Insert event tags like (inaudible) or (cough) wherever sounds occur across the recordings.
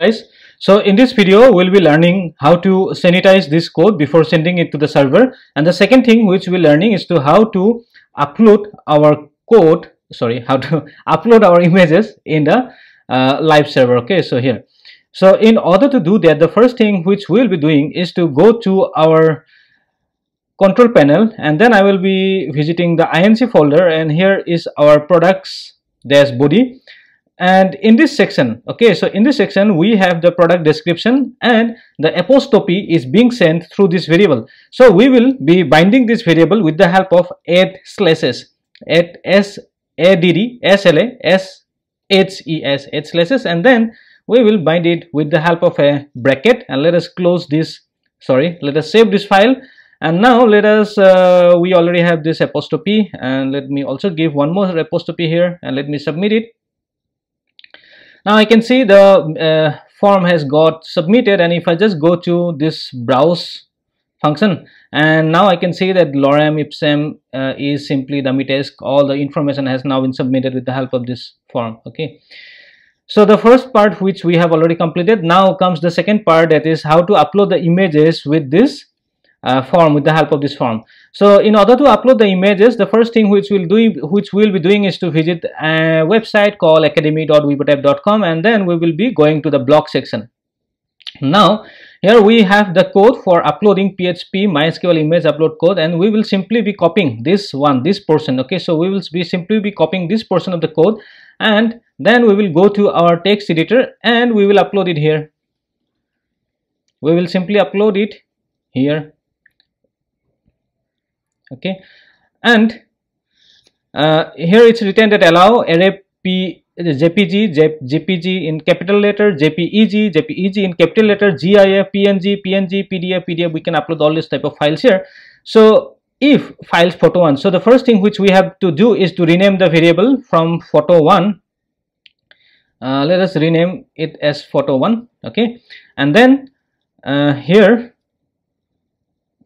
guys. So in this video we'll be learning how to sanitize this code before sending it to the server. And the second thing which we're learning is to how to upload our code sorry how to (laughs) upload our images in the uh, live server. Okay so here. So in order to do that the first thing which we'll be doing is to go to our control panel. And then I will be visiting the INC folder. And here is our products dash body and in this section okay so in this section we have the product description and the apostrophe is being sent through this variable. So we will be binding this variable with the help of add slashes. Add s a d d s l a s h e s add slashes. And then we will bind it with the help of a bracket. And let us close this sorry let us save this file. And now let us uh, we already have this apostrophe. And let me also give one more apostrophe here. And let me submit it now I can see the uh, form has got submitted and if I just go to this browse function and now I can see that lorem ipsum uh, is simply the mitask all the information has now been submitted with the help of this form okay? So the first part which we have already completed now comes the second part that is how to upload the images with this uh, form with the help of this form. So in order to upload the images the first thing which we'll do which we'll be doing is to visit a website called academy.webotapp.com and then we will be going to the blog section. Now here we have the code for uploading php mysql image upload code and we will simply be copying this one this portion okay? So we will be simply be copying this portion of the code and then we will go to our text editor and we will upload it here. We will simply upload it here okay? And uh, here it's written that allow array p jpg jpg in capital letter jpeg jpeg in capital letter gif png png pdf pdf we can upload all this type of files here. So if files photo one so the first thing which we have to do is to rename the variable from photo one. Uh, let us rename it as photo one okay? And then uh, here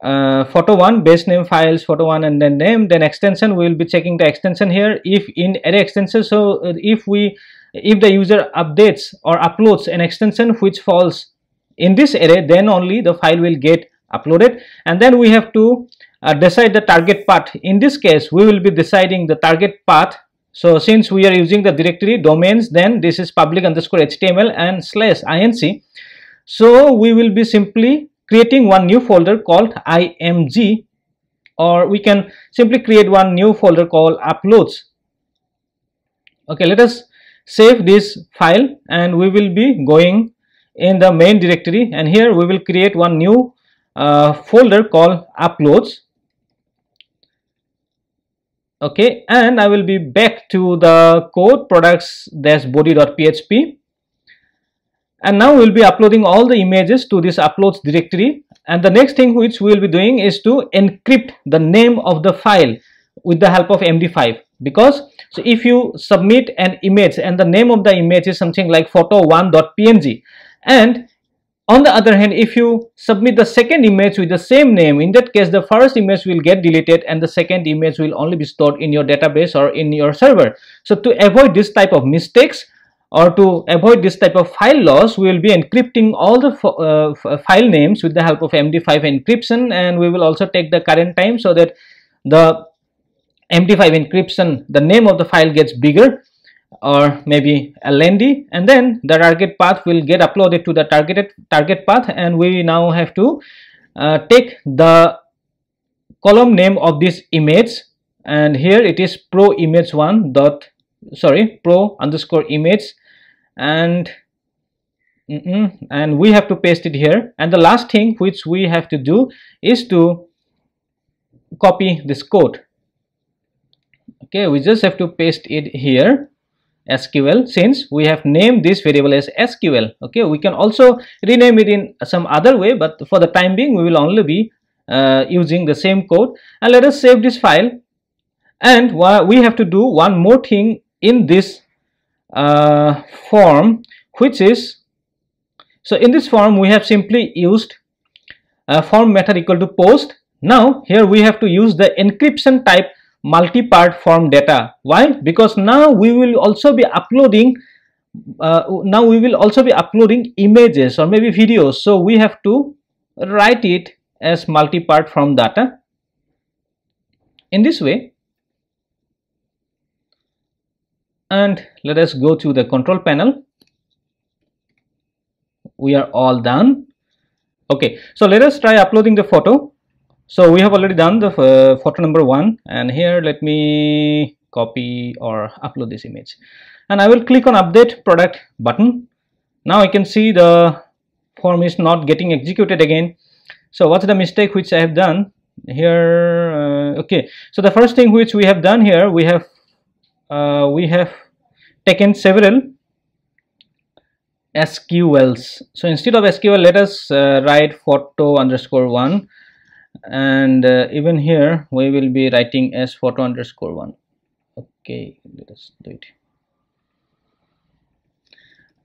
uh, photo one base name files photo one and then name. Then extension we will be checking the extension here. If in array extension so uh, if we if the user updates or uploads an extension which falls in this array then only the file will get uploaded. And then we have to uh, decide the target path. In this case we will be deciding the target path. So since we are using the directory domains then this is public underscore html and slash inc so we will be simply creating one new folder called img or we can simply create one new folder called uploads. Okay let us save this file and we will be going in the main directory and here we will create one new uh, folder called uploads. Okay and I will be back to the code products body.php and now we'll be uploading all the images to this uploads directory. And the next thing which we'll be doing is to encrypt the name of the file with the help of md5 because so if you submit an image and the name of the image is something like photo1.png and on the other hand if you submit the second image with the same name in that case the first image will get deleted and the second image will only be stored in your database or in your server. So to avoid this type of mistakes or to avoid this type of file loss we will be encrypting all the uh, file names with the help of md5 encryption and we will also take the current time so that the md5 encryption the name of the file gets bigger or maybe a lengthy and then the target path will get uploaded to the targeted target path and we now have to uh, take the column name of this image and here it is pro image one dot sorry pro underscore image and mm -mm, and we have to paste it here. And the last thing which we have to do is to copy this code. Okay we just have to paste it here sql since we have named this variable as sql okay we can also rename it in some other way but for the time being we will only be uh, using the same code. And let us save this file. And we have to do one more thing in this uh, form which is so in this form we have simply used a form method equal to post. Now here we have to use the encryption type multi-part form data. Why? Because now we will also be uploading uh, now we will also be uploading images or maybe videos. So we have to write it as multi-part form data. In this way and let us go to the control panel. We are all done. Okay so let us try uploading the photo. So we have already done the uh, photo number one and here let me copy or upload this image. And I will click on update product button. Now I can see the form is not getting executed again. So what's the mistake which I have done? Here uh, okay. So the first thing which we have done here we have uh, we have taken several SQLs so instead of SQL let us uh, write photo underscore one. And uh, even here we will be writing as photo underscore one. Okay let us do it.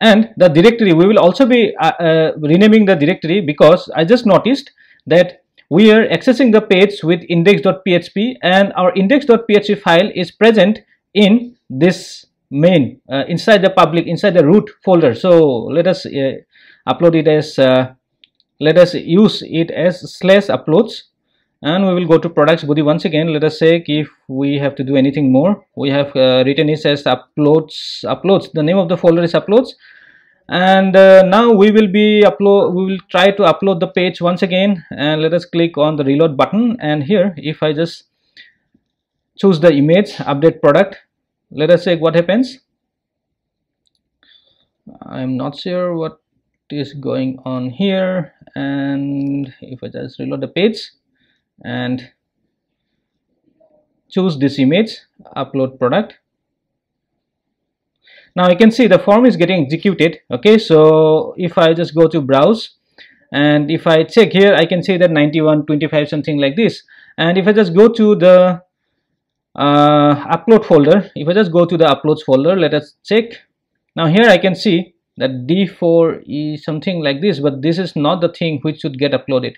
And the directory we will also be uh, uh, renaming the directory because I just noticed that we are accessing the page with index.php and our index.php file is present in this main uh, inside the public inside the root folder. So let us uh, upload it as uh, let us use it as slash uploads. And we will go to products. Body once again let us say if we have to do anything more we have uh, written it as uploads uploads. The name of the folder is uploads. And uh, now we will be upload we will try to upload the page once again. And let us click on the reload button. And here if i just choose the image update product. Let us check what happens. I'm not sure what is going on here. And if i just reload the page and choose this image upload product. Now you can see the form is getting executed. Okay so if i just go to browse and if i check here i can see that 91 25 something like this. And if i just go to the uh, upload folder. If i just go to the uploads folder let us check. Now here i can see that d4 is something like this but this is not the thing which should get uploaded.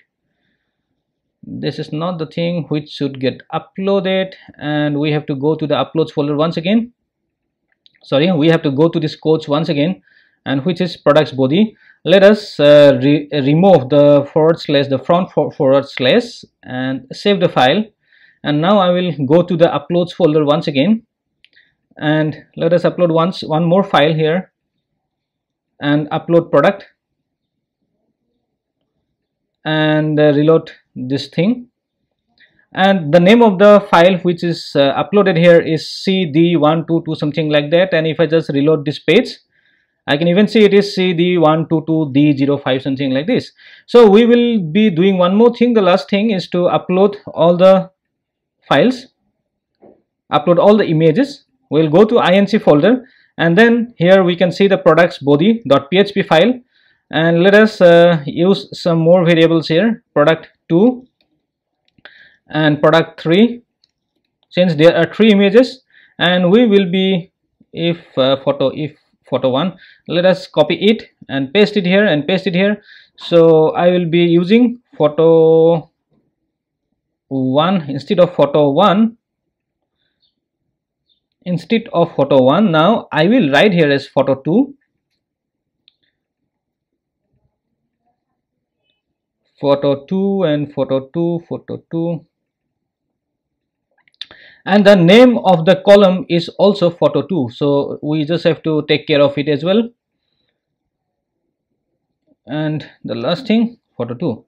This is not the thing which should get uploaded and we have to go to the uploads folder once again. Sorry we have to go to this coach once again and which is products body. Let us uh, re remove the forward slash the front for forward slash and save the file and now I will go to the uploads folder once again. And let us upload once one more file here. And upload product. And uh, reload this thing. And the name of the file which is uh, uploaded here is cd122 something like that. And if I just reload this page I can even see it is cd122d05 something like this. So we will be doing one more thing. The last thing is to upload all the files upload all the images. We'll go to inc folder and then here we can see the products body.php file. And let us uh, use some more variables here. Product 2 and product 3 since there are three images and we will be if uh, photo if photo 1 let us copy it and paste it here and paste it here. So i will be using photo 1 instead of photo 1 instead of photo 1 now i will write here as photo 2 photo 2 and photo 2 photo 2 and the name of the column is also photo 2 so we just have to take care of it as well. And the last thing photo 2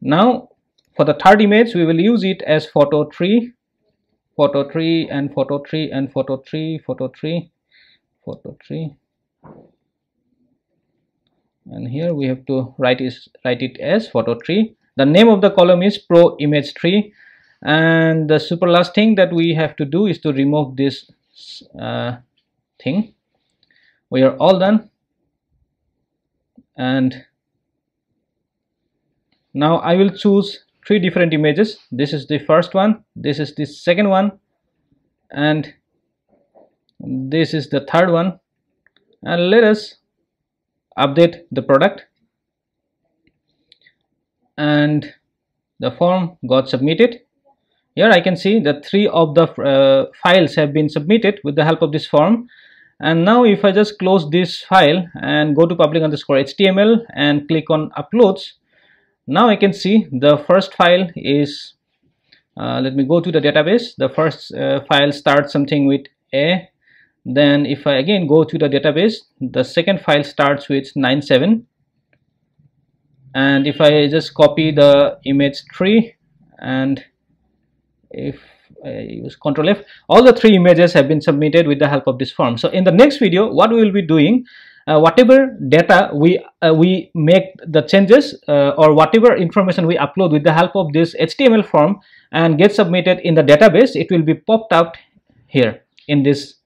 now for the third image we will use it as photo 3 photo 3 and photo 3 and photo 3 photo 3 photo 3 and here we have to write is write it as photo 3 the name of the column is pro image 3 and the super last thing that we have to do is to remove this uh, thing. We are all done. And now I will choose three different images. This is the first one this is the second one and this is the third one. And let us update the product. And the form got submitted. Here I can see that three of the uh, files have been submitted with the help of this form. And now if I just close this file and go to public underscore HTML and click on uploads now I can see the first file is uh, let me go to the database. The first uh, file starts something with a. Then if I again go to the database the second file starts with 97 and if I just copy the image tree and if I use control F all the three images have been submitted with the help of this form. So in the next video what we will be doing whatever data we uh, we make the changes uh, or whatever information we upload with the help of this HTML form and get submitted in the database it will be popped out here in this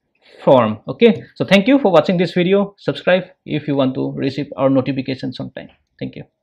form okay? So thank you for watching this video. Subscribe if you want to receive our notifications on time. Thank you